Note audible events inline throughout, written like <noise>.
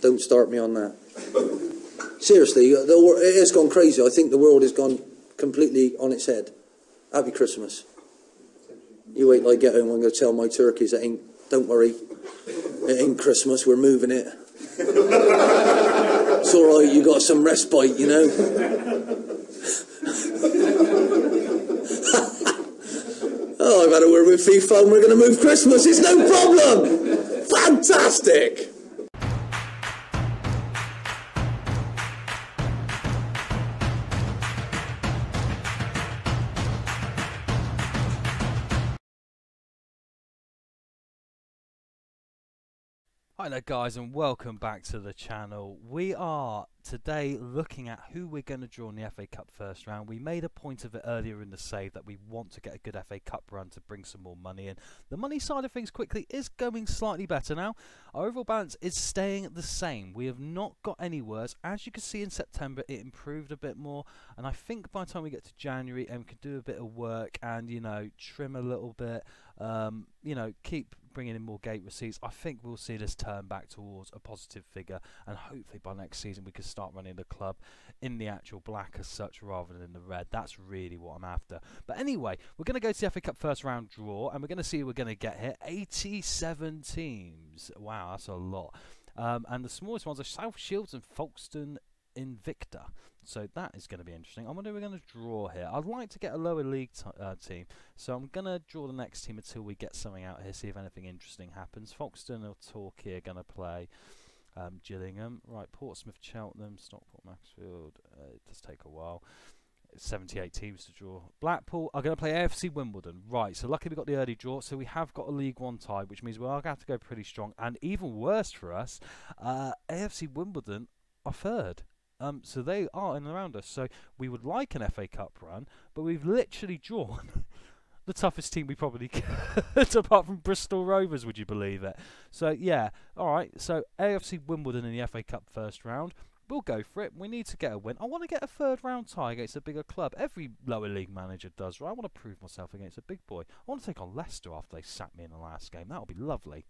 Don't start me on that. Seriously, it has gone crazy. I think the world has gone completely on its head. Happy Christmas. You wait till I get home. I'm going to tell my turkeys it ain't. Don't worry, it ain't Christmas. We're moving it. it's all right. You got some respite, you know. <laughs> oh, I've had a word with FIFA, and we're going to move Christmas. It's no problem. Fantastic. Hi there guys and welcome back to the channel. We are today looking at who we're going to draw in the FA Cup first round. We made a point of it earlier in the save that we want to get a good FA Cup run to bring some more money in. The money side of things quickly is going slightly better now. Our overall balance is staying the same. We have not got any worse. As you can see in September it improved a bit more and I think by the time we get to January and we can do a bit of work and you know trim a little bit um, you know keep bringing in more gate receipts, I think we'll see this turn back towards a positive figure, and hopefully by next season we can start running the club in the actual black as such rather than in the red. That's really what I'm after. But anyway, we're going to go to the FA Cup first round draw, and we're going to see we're going to get here. 87 teams. Wow, that's a lot. Um, and the smallest ones are South Shields and Folkestone Invicta. So that is going to be interesting. I wonder we're going to draw here. I'd like to get a lower league uh, team. So I'm going to draw the next team until we get something out here, see if anything interesting happens. Folkestone or Torquay are going to play um, Gillingham. Right, Portsmouth, Cheltenham, Stockport, Maxfield. Uh, it does take a while. 78 teams to draw. Blackpool are going to play AFC Wimbledon. Right, so luckily we got the early draw, so we have got a League One tie, which means we're going to have to go pretty strong. And even worse for us, uh, AFC Wimbledon are third. Um, so they are in around us. So we would like an FA Cup run, but we've literally drawn <laughs> the toughest team we probably <laughs> could, apart from Bristol Rovers. Would you believe it? So yeah, all right. So AFC Wimbledon in the FA Cup first round. We'll go for it. We need to get a win. I want to get a third round tie against a bigger club. Every lower league manager does, right? I want to prove myself against a big boy. I want to take on Leicester after they sacked me in the last game. That would be lovely.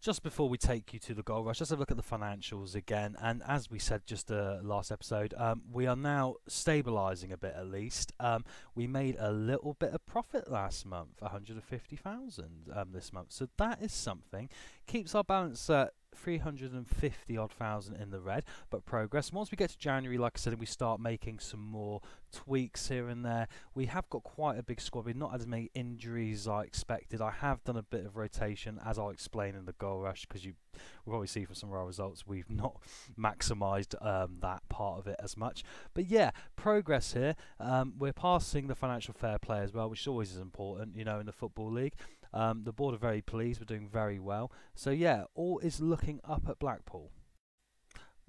Just before we take you to the gold rush, let's have a look at the financials again. And as we said just uh, last episode, um, we are now stabilising a bit at least. Um, we made a little bit of profit last month, 150,000 um, this month. So that is something. Keeps our balance at 350 odd thousand in the red, but progress. Once we get to January, like I said, we start making some more tweaks here and there. We have got quite a big squad. We've not had as many injuries as I expected. I have done a bit of rotation, as I'll explain in the goal rush, because you will probably see from some of our results we've not <laughs> maximised um, that part of it as much. But yeah, progress here. Um, we're passing the financial fair play as well, which always is important, you know, in the football league. Um, the board are very pleased. We're doing very well. So yeah, all is looking up at Blackpool.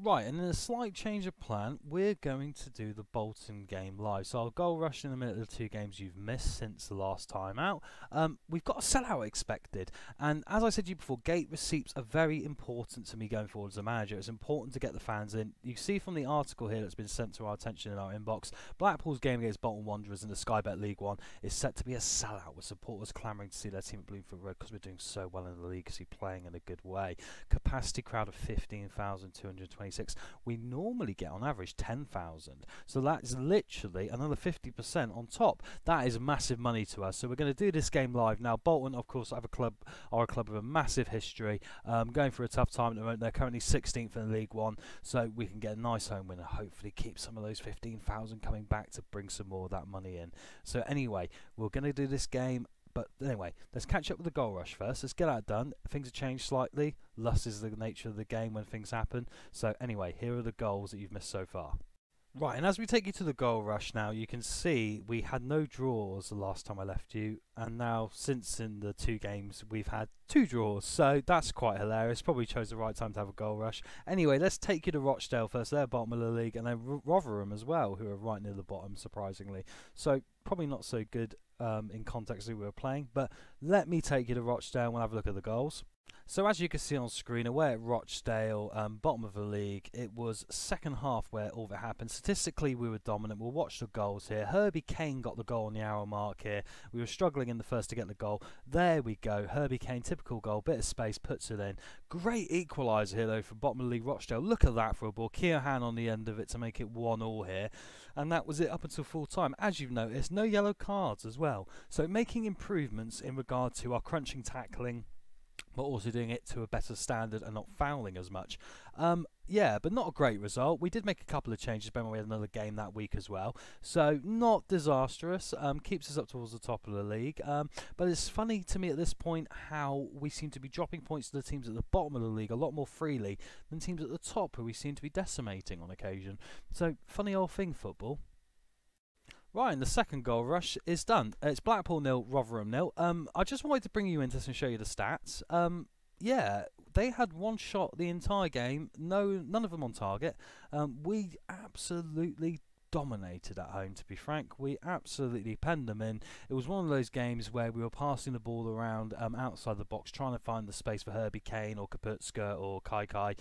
Right, and in a slight change of plan, we're going to do the Bolton game live. So I'll go rush in a minute the two games you've missed since the last time out. Um, we've got a sellout expected, and as I said to you before, gate receipts are very important to me going forward as a manager. It's important to get the fans in. You see from the article here that's been sent to our attention in our inbox, Blackpool's game against Bolton Wanderers in the Sky Bet League One is set to be a sellout, with supporters clamouring to see their team at Bloomfield Road because we're doing so well in the league, we're playing in a good way. Capacity crowd of 15,220 we normally get on average 10,000. So that's literally another 50% on top. That is massive money to us. So we're going to do this game live now. Bolton, of course, have a club are a club with a massive history, um, going through a tough time at the moment. They're currently 16th in League One, so we can get a nice home win and hopefully keep some of those 15,000 coming back to bring some more of that money in. So anyway, we're going to do this game but anyway, let's catch up with the goal rush first. Let's get that done. Things have changed slightly. Lust is the nature of the game when things happen. So anyway, here are the goals that you've missed so far. Right, and as we take you to the goal rush now, you can see we had no draws the last time I left you, and now since in the two games we've had two draws, so that's quite hilarious. Probably chose the right time to have a goal rush. Anyway, let's take you to Rochdale first. They're bottom of the league, and then Rotherham as well, who are right near the bottom, surprisingly. So probably not so good um, in context who we were playing, but let me take you to Rochdale and we'll have a look at the goals. So as you can see on screen, away at Rochdale, um, bottom of the league, it was second half where all that happened. Statistically, we were dominant. We'll watch the goals here. Herbie Kane got the goal on the hour mark here. We were struggling in the first to get the goal. There we go. Herbie Kane, typical goal, bit of space, puts it in. Great equaliser here though for bottom of the league Rochdale. Look at that for a ball. Keohane on the end of it to make it one all here, and that was it up until full time. As you've noticed, no yellow cards as well. So making improvements in regard to our crunching tackling but also doing it to a better standard and not fouling as much. Um, yeah, but not a great result. We did make a couple of changes, but we had another game that week as well. So not disastrous. Um, keeps us up towards the top of the league. Um, but it's funny to me at this point how we seem to be dropping points to the teams at the bottom of the league a lot more freely than teams at the top who we seem to be decimating on occasion. So funny old thing, football. Right, and the second goal rush is done. It's Blackpool nil, Rotherham nil. Um, I just wanted to bring you into this and show you the stats. Um, yeah, they had one shot the entire game. No, none of them on target. Um, we absolutely dominated at home, to be frank. We absolutely penned them in. It was one of those games where we were passing the ball around um, outside the box, trying to find the space for Herbie Kane or Kapustka or Kai Kai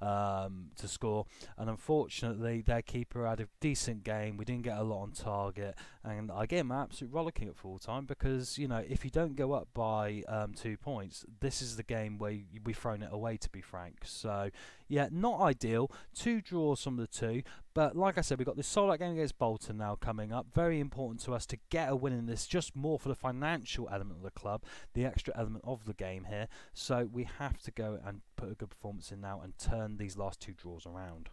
um, to score. And unfortunately, their keeper had a decent game. We didn't get a lot on target. And I gave him absolute rollicking at full time because, you know, if you don't go up by um, two points, this is the game where we've thrown it away, to be frank. So, yeah, not ideal. Two draws from the two. But like I said, we've got this solid game against Bolton now coming up. Very important to us to get a win in this, just more for the financial element of the club, the extra element of the game here. So we have to go and put a good performance in now and turn these last two draws around.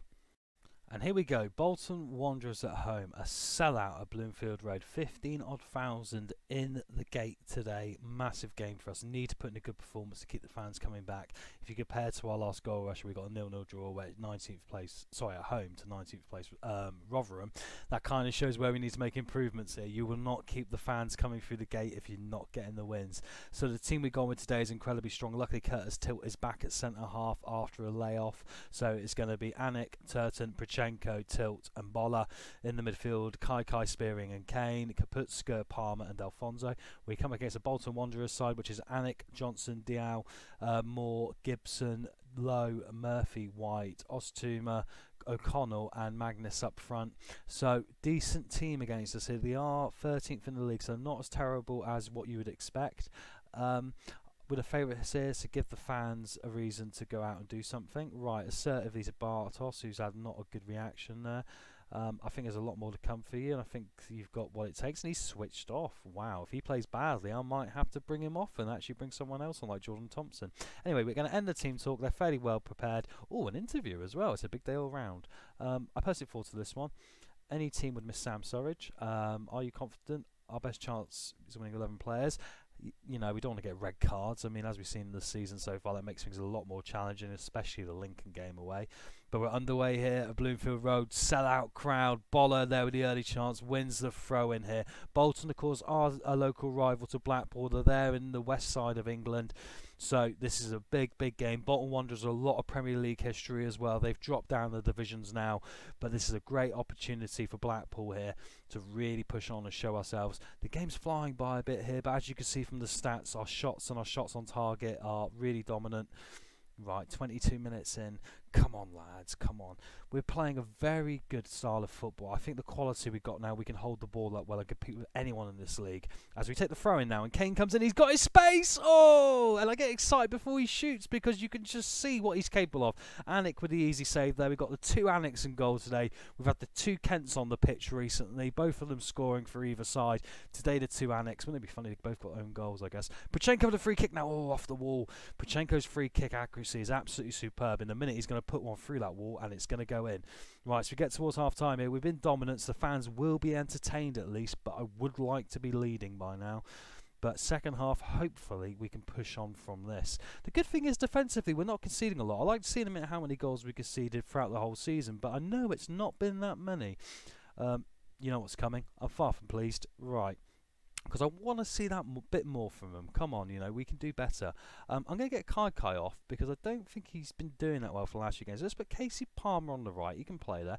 And here we go, Bolton Wanderers at home, a sellout at Bloomfield Road, 15 odd thousand in the gate today. Massive game for us. Need to put in a good performance to keep the fans coming back. If you compare to our last goal rush, we got a nil-nil draw at 19th place, sorry, at home to 19th place, um, Rotherham. That kind of shows where we need to make improvements here. You will not keep the fans coming through the gate if you're not getting the wins. So the team we've gone with today is incredibly strong. Luckily, Curtis Tilt is back at centre half after a layoff, so it's going to be Alnwick, Turton, Pachenko, Tilt, and Bola in the midfield. Kai Kai, Spearing, and Kane, Kapustka, Palmer, and Alfonso. We come against a Bolton Wanderers side, which is Alnwick, Johnson, Diao, uh, Moore, Gibson, Lowe, Murphy, White, Oztumer, O'Connell and Magennis up front. So decent team against us here. They are 13th in the league, so not as terrible as what you would expect. Um, with a favourite here to give the fans a reason to go out and do something. Right, assertively to Bartosz, who's had not a good reaction there. Um, I think there's a lot more to come for you, and I think you've got what it takes. And he's switched off. Wow, if he plays badly, I might have to bring him off and actually bring someone else on, like Jordan Thompson. Anyway, we're going to end the team talk. They're fairly well prepared. Oh, an interview as well. It's a big day all round. Um, I personally thought to this one. Any team would miss Sam Surridge. Um, are you confident? Our best chance is winning 11 players you know, we don't want to get red cards. I mean, as we've seen this season so far, that makes things a lot more challenging, especially the Lincoln game away. But we're underway here at Bloomfield Road. Sell-out crowd. Bola there with the early chance. Wins the throw in here. Bolton, of course, are a local rival to Blackpool. They're there in the west side of England. So this is a big, big game. Bolton Wanderers a lot of Premier League history as well. They've dropped down the divisions now, but this is a great opportunity for Blackpool here to really push on and show ourselves. The game's flying by a bit here, but as you can see from the stats, our shots and our shots on target are really dominant. Right, 22 minutes in. Come on, lads, come on. We're playing a very good style of football. I think the quality we've got now, we can hold the ball up well and compete with anyone in this league. As we take the throw in now, and Kane comes in, he's got his space! Oh! And I get excited before he shoots because you can just see what he's capable of. Alnwick with the easy save there. We've got the two Alnwicks in goal today. We've had the two Kents on the pitch recently, both of them scoring for either side. Today, the two Alnwicks. Wouldn't it be funny? They both got own goals, I guess. Pachenko with a free kick now. Oh, off the wall. Pachenko's free kick accuracy is absolutely superb. In a minute, he's going to put one through that wall and it's going to go in. Right, so we get towards half time here. We've been dominant. The fans will be entertained at least, but I would like to be leading by now. But second half, hopefully, we can push on from this. The good thing is defensively, we're not conceding a lot. I like to see them how many goals we conceded throughout the whole season, but I know it's not been that many. Um, you know what's coming. I'm far from pleased. Right because I want to see that bit more from him. Come on, you know, we can do better. Um, I'm going to get Kai Kai off because I don't think he's been doing that well for the last few games. Let's put Casey Palmer on the right. He can play there.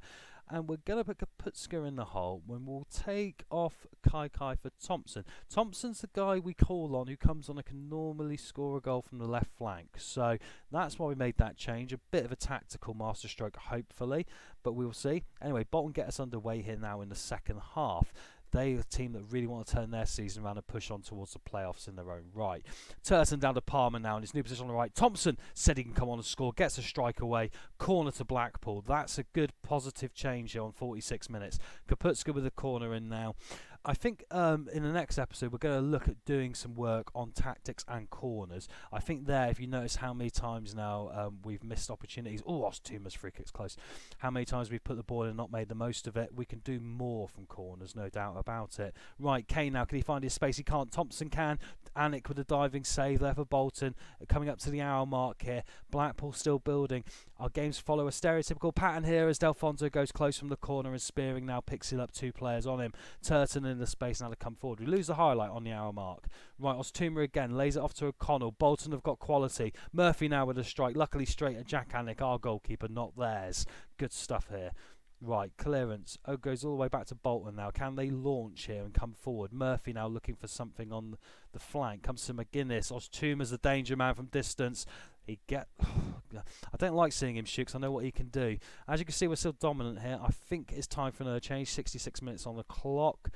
and we're going to put Kapustka in the hole when we'll take off Kai Kai for Thompson. Thompson's the guy we call on who comes on and can normally score a goal from the left flank. So that's why we made that change. A bit of a tactical masterstroke, hopefully, but we'll see. Anyway, Bolton get us underway here now in the second half. They are a team that really want to turn their season around and push on towards the playoffs in their own right. Turton down to Palmer now in his new position on the right. Thompson said he can come on and score, gets a strike away, corner to Blackpool. That's a good positive change here on 46 minutes. Kapustka with a corner in now. I think um, in the next episode we're going to look at doing some work on tactics and corners. I think there, if you notice how many times now um, we've missed opportunities. Oh, Oztumer's free kick's close. How many times we've put the ball in and not made the most of it. We can do more from corners, no doubt about it. Right, Kane now, can he find his space? He can't. Thompson can. Alnwick with a diving save there for Bolton. Coming up to the hour mark here. Blackpool still building. Our games follow a stereotypical pattern here as Delfouneso goes close from the corner and Spearing now picks it up two players on him. Turton in the space now to come forward. We lose the highlight on the hour mark. Right, Oztumer again lays it off to O'Connell. Bolton have got quality. Murphy now with a strike. Luckily straight at Jak Alnwick, our goalkeeper, not theirs. Good stuff here. Right, clearance. Oh, goes all the way back to Bolton now. Can they launch here and come forward? Murphy now looking for something on the flank. Comes to Magennis. Oztumer's the danger man from distance. He get. <sighs> I don't like seeing him shoot because I know what he can do. As you can see, we're still dominant here. I think it's time for another change. 66 minutes on the clock.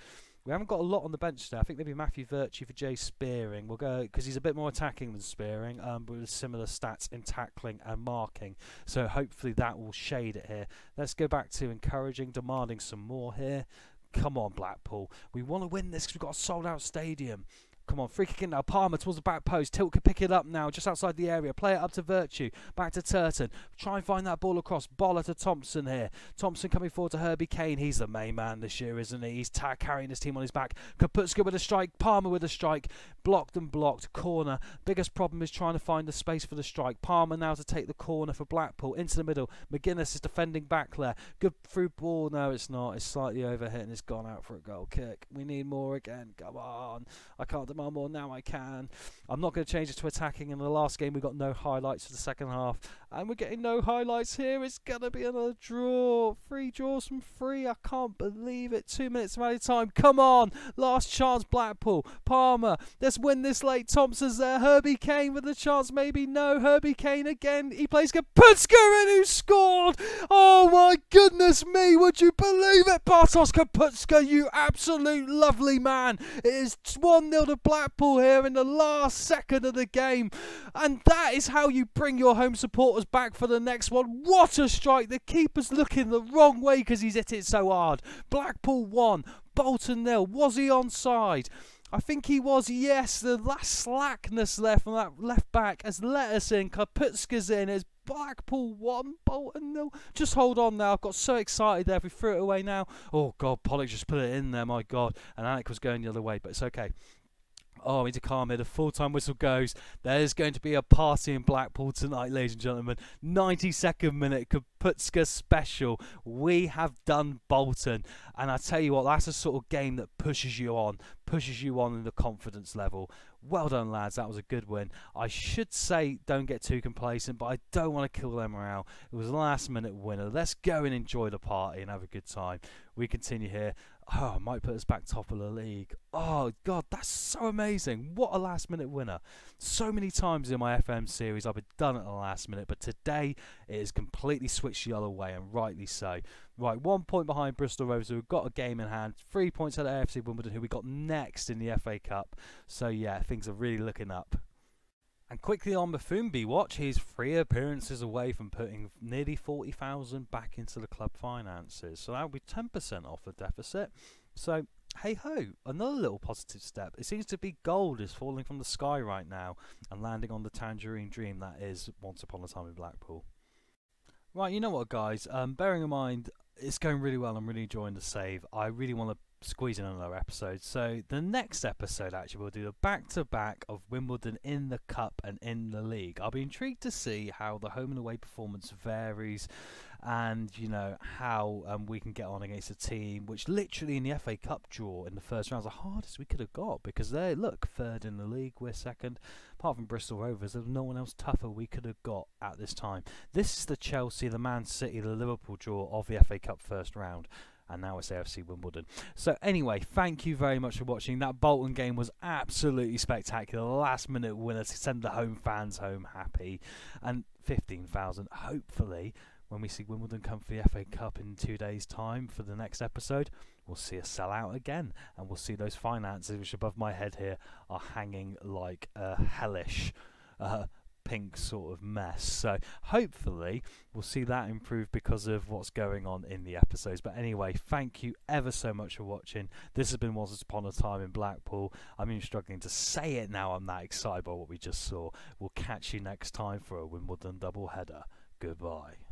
We haven't got a lot on the bench today. I think maybe Matthew Virtue for Jay Spearing. We'll go because he's a bit more attacking than Spearing, um, but with similar stats in tackling and marking. So hopefully that will shade it here. Let's go back to encouraging, demanding some more here. Come on, Blackpool. We want to win this because we've got a sold out stadium. Come on, free kick in now. Palmer towards the back post. Tilt could pick it up now, just outside the area. Play it up to Virtue. Back to Turton. Try and find that ball across. Bola to Thompson here. Thompson coming forward to Herbie Kane. He's the main man this year, isn't he? He's carrying his team on his back. Kapustka with a strike. Palmer with a strike. Blocked and blocked. Corner. Biggest problem is trying to find the space for the strike. Palmer now to take the corner for Blackpool. Into the middle. Magennis is defending back there. Good through ball. No, it's not. It's slightly overhit and it's gone out for a goal kick. We need more again. Come on. I can't more now I can. I'm not going to change it to attacking. In the last game, we got no highlights for the second half, and we're getting no highlights here. It's going to be another draw. Three draws from three. I can't believe it. Two minutes of added time. Come on. Last chance, Blackpool. Palmer. Let's win this late. Thompson's there. Herbie Kane with a chance. Maybe no. Herbie Kane again. He plays Kapustka and who scored. Oh my goodness me. Would you believe it? Bartosz Kapustka, you absolute lovely man. It is 1 0 to Blackpool here in the last second of the game. And that is how you bring your home supporters back for the next one. What a strike. The keeper's looking the wrong way because he's hit it so hard. Blackpool 1, Bolton nil. Was he onside? I think he was, yes. The last slackness there from that left back has let us in. Kapustka's in. It's Blackpool 1, Bolton nil. Just hold on now. I've got so excited there. We threw it away now. Oh, God. Pollock just put it in there. My God. And Alnwick was going the other way, but it's okay. Oh, need to calm it. The full time whistle goes. There's going to be a party in Blackpool tonight, ladies and gentlemen. 92nd minute Kapustka special. We have done Bolton. And I tell you what, that's a sort of game that pushes you on, pushes you on in the confidence level. Well done, lads. That was a good win. I should say don't get too complacent, but I don't want to kill them morale. It was a last minute winner. Let's go and enjoy the party and have a good time. We continue here. Oh, might put us back top of the league. Oh, God, that's so amazing. What a last minute winner. So many times in my FM series I've been done at the last minute, but today it is completely switched the other way, and rightly so. Right, one point behind Bristol Rovers, who've got a game in hand. Three points ahead of AFC Wimbledon, who we got next in the FA Cup. So, yeah, things are really looking up. And quickly on Mafoumbi watch, he's three appearances away from putting nearly 40,000 back into the club finances. So that would be 10% off the deficit. So, hey ho, another little positive step. It seems to be gold is falling from the sky right now and landing on the tangerine dream that is Once Upon a Time in Blackpool. Right, you know what, guys? Um, bearing in mind it's going really well, I'm really enjoying the save. I really want to squeezing another episode. So the next episode, actually, we'll do a back-to-back of Wimbledon in the cup and in the league. I'll be intrigued to see how the home and away performance varies, and you know how um, we can get on against a team which literally in the FA Cup draw in the first round is the hardest we could have got because they look third in the league, we're second. Apart from Bristol Rovers, there's no one else tougher we could have got at this time. This is the Chelsea, the Man City, the Liverpool draw of the FA Cup first round and now it's AFC Wimbledon. So anyway, thank you very much for watching. That Bolton game was absolutely spectacular. Last minute winner to send the home fans home happy, and 15,000 hopefully. When we see Wimbledon come for the FA Cup in two days' time for the next episode, we'll see a sell out again, and we'll see those finances, which above my head here are hanging like a hellish uh, pink sort of mess. So hopefully we'll see that improve because of what's going on in the episodes. But anyway, thank you ever so much for watching. This has been Once Upon a Time in Blackpool. I'm even struggling to say it now. I'm that excited by what we just saw. We'll catch you next time for a Wimbledon double header. Goodbye.